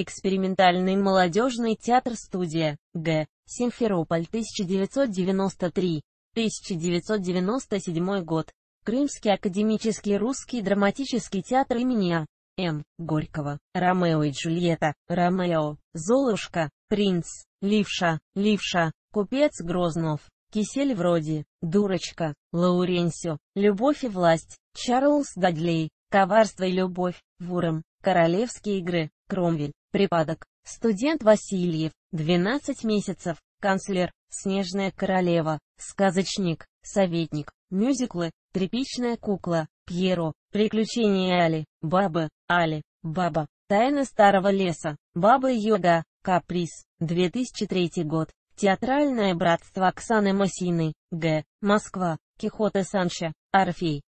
Экспериментальный молодежный театр-студия, Г. Симферополь 1993. 1997 год. Крымский академический русский драматический театр имени А. М. Горького. Ромео и Джульетта. Ромео. Золушка. Принц. Ливша. Ливша. Купец Грознов. Кисель вроде. Дурочка. Лауренсио. Любовь и власть. Чарльз Дадлей. Коварство и любовь. Вуром. Королевские игры. Кромвель. Припадок. Студент Васильев. 12 месяцев. Канцлер. Снежная королева. Сказочник. Советник. Мюзиклы. Тряпичная кукла. Пьеро. Приключения Али. Бабы. Али. Баба. Тайны старого леса. Баба Йога. Каприз. 2003 год. Театральное братство Оксаны Масины. Г. Москва. Кихоте Санча. Орфей.